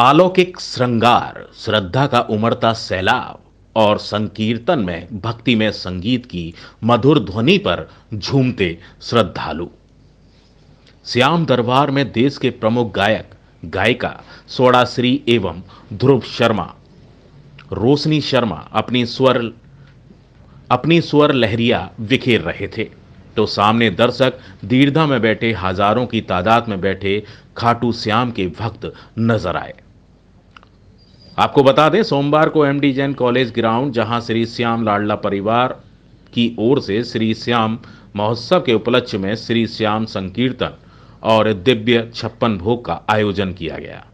अलौकिक श्रृंगार, श्रद्धा का उमड़ता सैलाब और संकीर्तन में, भक्ति में संगीत की मधुर ध्वनि पर झूमते श्रद्धालु। श्याम दरबार में देश के प्रमुख गायक, गायिका सोडाश्री एवं ध्रुव शर्मा, रोशनी शर्मा अपनी स्वर अपनी स्वर लहरिया बिखेर रहे थे। तो सामने दर्शक दीर्घा में बैठे, हज़ारों की तादाद में बैठे खाटू श्याम के भक्त नज़र आए। आपको बता दें, सोमवार को एमडी जैन कॉलेज ग्राउंड जहाँ श्री श्याम लाडला परिवार की ओर से श्री श्याम महोत्सव के उपलक्ष्य में श्री श्याम संकीर्तन और दिव्य छप्पन भोग का आयोजन किया गया।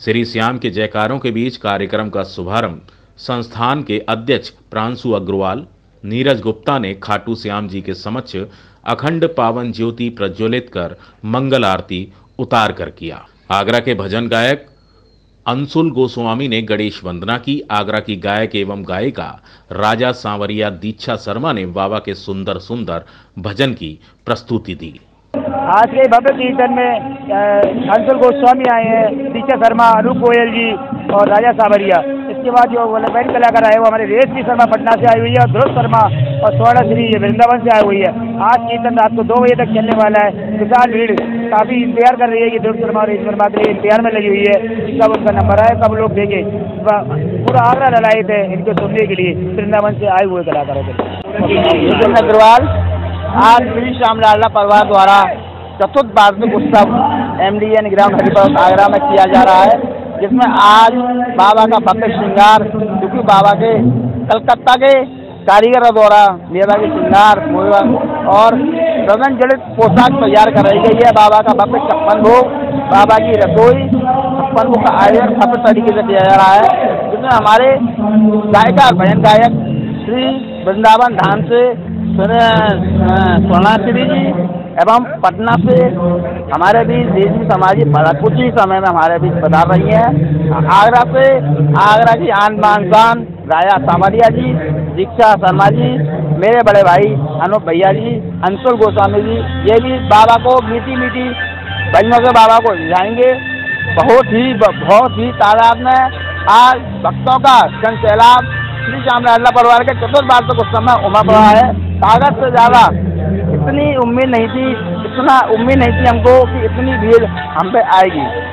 श्री श्याम के जयकारों के बीच कार्यक्रम का शुभारंभ संस्थान के अध्यक्ष प्रांशु अग्रवाल, नीरज गुप्ता ने खाटू श्याम जी के समक्ष अखंड पावन ज्योति प्रज्वलित कर मंगल आरती उतार कर किया। आगरा के भजन गायक अंशुल गोस्वामी ने गणेश वंदना की, आगरा की गायक एवं गायिका राजा सांवरिया दीक्षा शर्मा ने बाबा के सुंदर सुंदर भजन की प्रस्तुति दी। आज के भव्य कीर्तन में अंशुल गोस्वामी आए हैं, दीक्षा शर्मा, अनूप गोयल जी और राजा सावरिया। इसके बाद जो बैंड कलाकार आए वो हमारे रेशमी शर्मा पटना से आई हुई है और ध्रुव शर्मा और स्वर्ण श्री वृंदावन से आई हुई है। आज कीर्तन रात को दो बजे तक चलने वाला है। विशाल भीड़ काफ़ी इंतज़ार कर रही है कि ध्रुव शर्मा और ईश्वर के लिए इंतज़ार में लगी हुई है। कब उनका नंबर आए, कब लोग देंगे पूरा आगरा ललायत है इनको सुनने के लिए वृंदावन से आए हुए कलाकारों के अग्रवाल, आज श्री श्याम लाला परिवार द्वारा चतुर्थ वार्षिक उत्सव M D N ground Hariparvat Agra में किया जा रहा है। जिसमें आज बाबा का भक्त श्रृंगार क्योंकि बाबा के कलकत्ता के कारीगरों द्वारा मेरा के श्रृंगार और रतन जड़ित पोशाक तैयार कराई गई है। बाबा का भक्त छप्पन भोग, बाबा की रसोई, छप्पन भोग का आयोजन सफल तरीके से किया जा रहा है, जिसमें हमारे गायिका, भजन गायक श्री वृंदावन धाम से स्वर्णाश्री जी एवं पटना से हमारे बीच देश समाजी कुछ ही समय में हमारे बीच पधार रही हैं। आगरा से आगरा की आन बान शान राया सावरिया जी, दीक्षा शर्मा जी, मेरे बड़े भाई अनूप भैया जी अंशुल गोस्वामी जी, ये भी बाबा को मीठी मीठी भजनों से बाबा को जाएँगे। बहुत ही बहुत ही तादाद में आज भक्तों का जन सैलाब, श्री श्याम परिवार के चतुर्थ तक उस समय उमड़ पड़ा है। ताकत से ज़्यादा इतनी उम्मीद नहीं थी, इतना उम्मीद नहीं थी हमको कि इतनी भीड़ हम पे आएगी।